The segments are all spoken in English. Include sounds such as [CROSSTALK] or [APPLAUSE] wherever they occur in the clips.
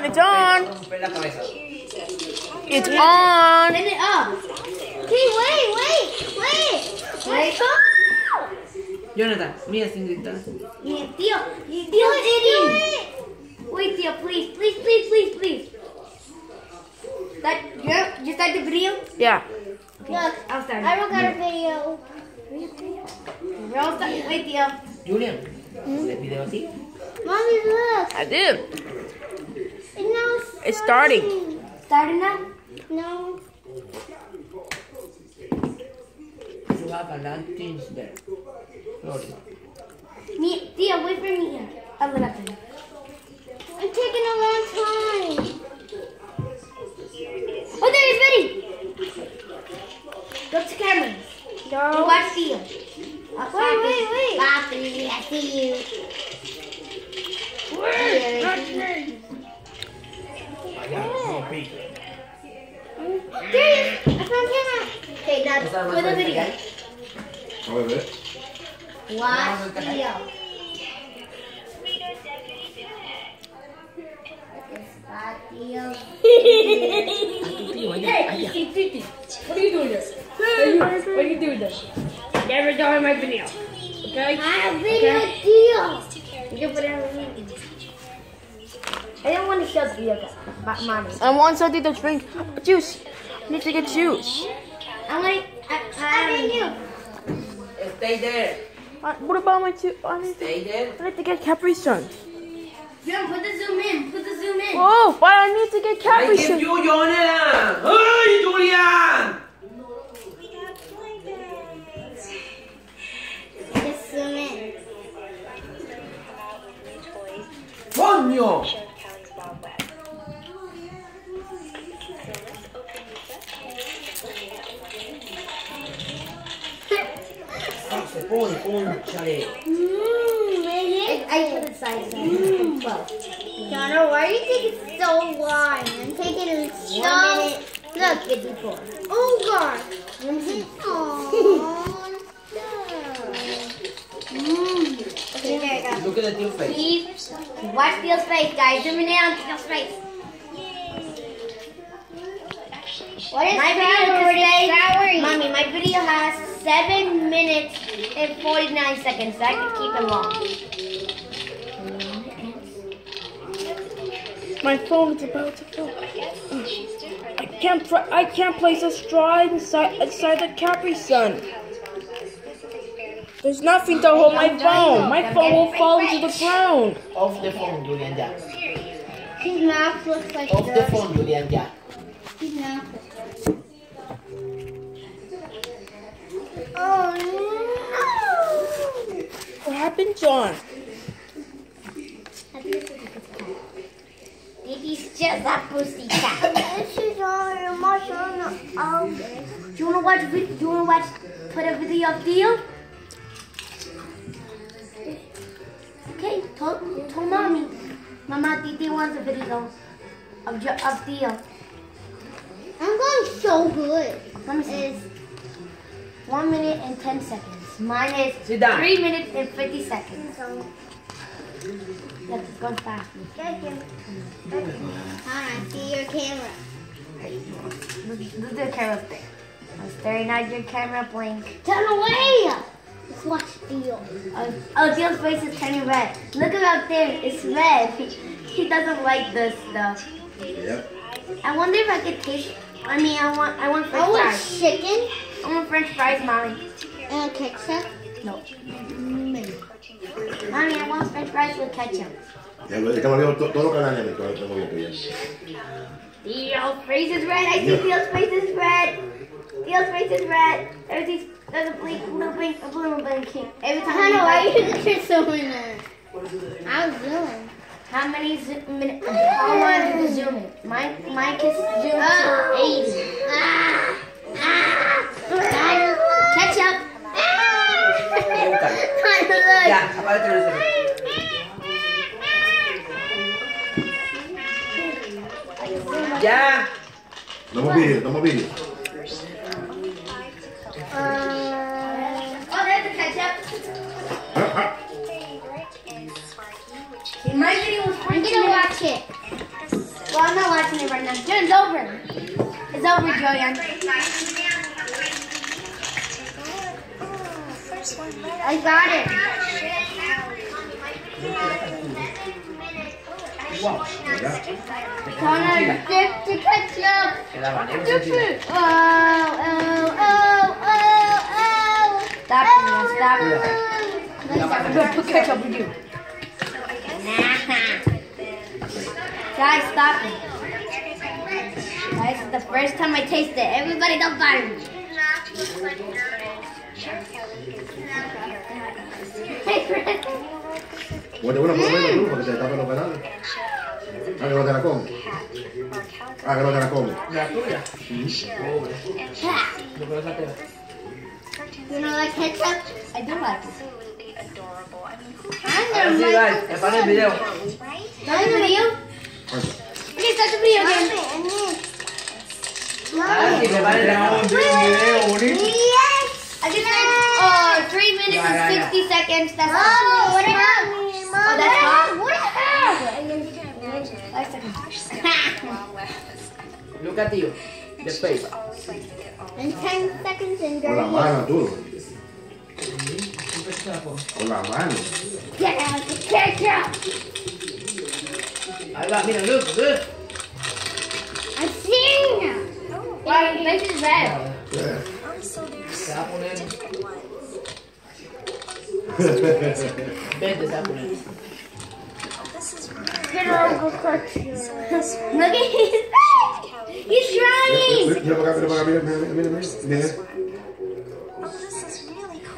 on. It's on. Romper la cabeza. It's on. Turn it up. Okay, wait, wait, wait. Wait. Jonathan, mira sin gritar. Yeah, Theo, you Do Theo, it, do Theo. Wait, Theo, please, please, please, please, please. That, you you start the video? Yeah. Look, I'll start. I don't got a video. We're all starting. Wait, Theo. Julian, hmm? ¿le video así? Mommy, look. I did. It's starting. Starting now? No. You have a lot of things there. Sorry. Me, Theo, wait for me here. A little bit. I'm taking a long time. Oh, there he's ready. Go to camera. You No. watch Theo. I'll Wait, stop wait, it. wait. Papi, I see you. No, is. I found camera. Okay, now for the video. A ver, ver. Watch Theo. Spot Theo. Tu tío, allá, allá. What are you doing this? What are you, what are you doing this? Never doing my video. Okay? I have video deal. You can put it on. I don't want to show Theo, but mommy. I want something to drink. Juice. I need to get juice. I want I, I I, need you. Stay there. Uh, what about my two? I need to, Stay there. I need to get Capri Sun. Jim, put the zoom in. Put the zoom in. Oh, but I need to get I give Sun. you, Jonathan. Hey, Julian. Just zoom in. ¡Coño! Se pone. Mmm, I, I put it side side. Well, Donna, why are you taking so long? I'm taking so. one minute. Look, fifty-four. oh god. Let me. Aww. Mmm. Okay, there you go. Look at the your face. Please watch Theo's face, guys. Zoom in on Theo's face. What is My video Flowery? today, mommy, my video has seven minutes and forty-nine seconds, so I can keep it long. My phone's about to fall. I can't. I can't place a straw inside inside the Capri Sun. There's nothing to hold my phone. My phone will fall into the ground. Off the phone, Julian, ya. His mouth looks like Off the phone, Julian, ya. His mouth Oh, no. What happened, John? Baby's just a pussy cat. This is all emotional. Um, do you wanna watch? Do you wanna watch? Put a video of there. Okay, tell, tell mommy. Mama Titi wants a video of of Theo. I'm going so good. Let me see. 1 minute and 10 seconds. Mine is 3 minutes and 50 seconds. Let's go fast. Okay. I see your camera. Look, look at the camera there. I'm staring at your camera blink. Turn away! Let's watch uh, Oh, oh, face is turning red. Look around there. It's red. [LAUGHS] He, doesn't like this stuff. Yep. I wonder if I could taste I mean, I want, I want fried. I want chicken. I want French fries, mommy. and ketchup. No. Mommy, I want French fries with ketchup. Ya, es que me olvido to- todo lo que era de todo tengo bien. Theo's face is red. I see Theo's face is red. Theo's face is red. Everything's there's a blink, blue blink, a blue blinking. Every time. I know why bite- you are so in there. I'll zoom. How many zoom minutes? How long do you zoom in? Mine, mine can zoom to 80. Ah! Ah! Apárate el celular. Ya. Damos vídeo, damos vídeo. My video was I'm 14 gonna watch it. Well, I'm not watching it right now. It's over. It's over, Julian. I got it. Connor, dip the ketchup. Dip it. Oh, oh, oh, oh, oh. Stop it, man. Stop it. Go put ketchup with you. Guys, stop it. Guys, the first time I taste it. Everybody don't bother me. Bueno, bueno, por lo menos tú, porque te tapan los canales. Ah, que no te la comes. Ah, que no te la comes. La tuya. Pobre. Yo creo que esa te la- You know like ketchup? I do like it. Ahora sí, guys, me para el video. Start the video. Okay, start the video again. Ahora sí, preparen el video. I just like uh, three minutes Yeah, yeah, and yeah. 60 seconds. That's Oh, what all. happened? Oh, that's hot. What happened? Five seconds. Look at you. The face. In 10 seconds and Con la dirty. mano, tú. Con la mano. Get out the ketchup. Ahí va, mira, look, look. I'm seeing now. Wow, your face is red. Se va se va a poner. Look.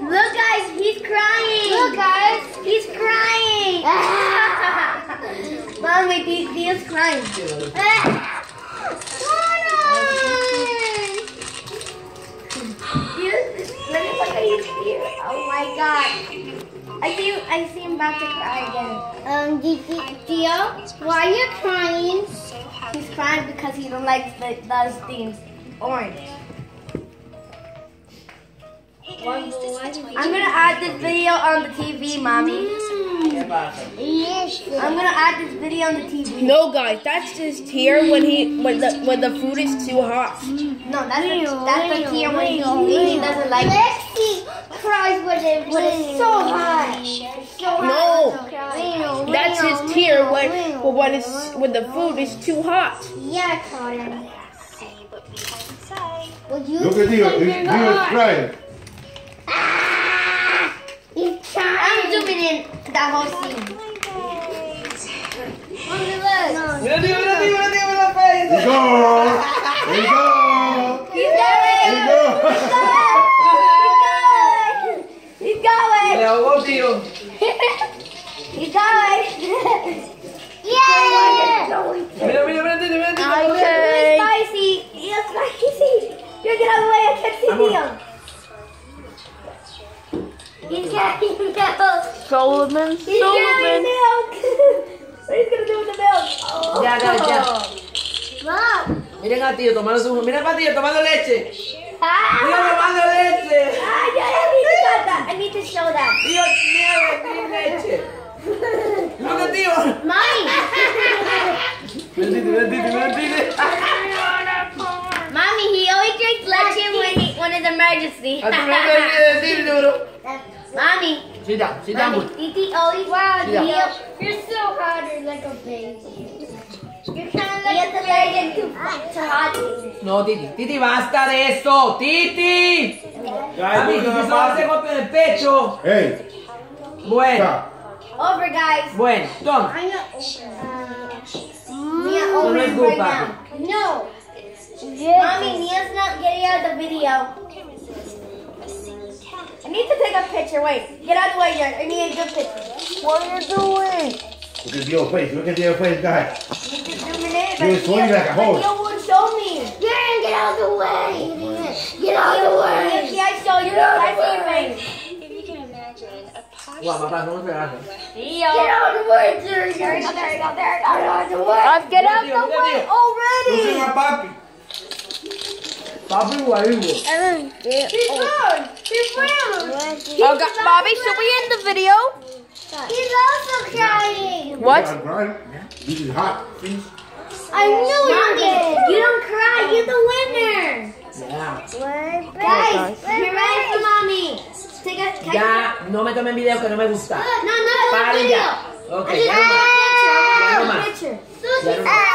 Look, guys, he's crying. Look, guys, he's crying. [LAUGHS] Mommy, he is crying. [LAUGHS] I see, him about to cry again. Um, G- G- Gio, why are you crying? He's crying because he don't like the, those things orange. I'm gonna add this video on the TV, mommy. ¿Qué? Yes. I'm gonna add this video on the TV. No, guys, that's just here when he when the when the food is too hot. No, that's the, that's the tier when he, he doesn't like it. Lexi cries when it when it's so hot. So hot. No, that's his tier when when it's when the food is too hot. Yeah, Colin. Well, you Look at you. He, he crying. He's I'm trying. zooming in that whole scene. Mommy, look. Mira, tío, mira, tío, mira, tío, mira, face. There you go. There you go. He's There going. you go. He's going. Le ahogó, tío. He's going. Yeah. Mira, mira, mira, tío, mira, tío. He's spicy. He's spicy. You're get out of the way. I can't see Amor. him. He's getting milk. Solomon, He's getting Solomon. milk. what he's gonna do with the milk? Oh. Ya, ya, ya. Mom. Miren a tío tomando su... Mira para tío tomando leche. Ah. Tío tomando leche. Ah, yeah, I need to cut that. I need to show that. Tío, nieve, tío, leche. Look at tío. Mommy. Mira, tío, mira, tío, mira, tío. Mommy, he always drinks leche when he when it's emergency. A ti me olvidé decir, duro. Mommy, Sit down, sit down, mommy, good. Titi always wow, Yeah. You're so hot, you're like a baby. You're kind of like allergic to, to hot. No, Titi, Titi, basta de eso, Titi. Mami, Titi solo hace golpe en el pecho. Hey, Bueno. Over, guys. bueno, toma. I'm not. Uh, Mia, over no es good, right now. No. Mommy, Mia's not getting out of the video. I need to take a picture. Wait, get out of the way, here. I need a good picture. What are you doing? Look at your face. Look at your face, guy. Need to zoom in. You're swimming like a horse. Video won't show me. Yeah, get out of the way. Get out of the way. See, I show you. I see your face. Guau, papá, ¿cómo se hace? Theo. Get out of the way, there you go, there you go, there you go, there you go. Get out of the way. Let's get out Tío, the mira, way tío. already. ¿Cómo se llama papi? Papi guayugo. He's gone. He's found. Oh, God, Bobby, should we end the video? He's also crying. What? I'm crying. This is hot. I knew you Mommy, did. you don't cry. You're the winner. Ya. Guys, you're ready for mommy. Take a. can I- Ya, no me tomen video que no me gusta. No, no, no. Paren video. ya. Ok, I just ya no más. want a picture. I Ya no want a más. picture. Ya no más.